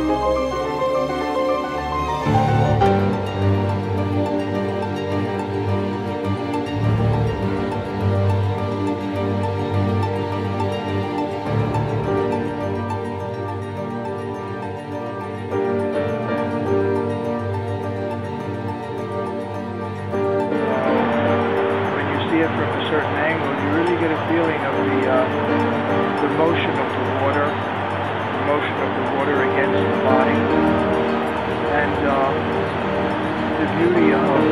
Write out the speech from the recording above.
Música motion of the water against the body. And uh, the beauty of,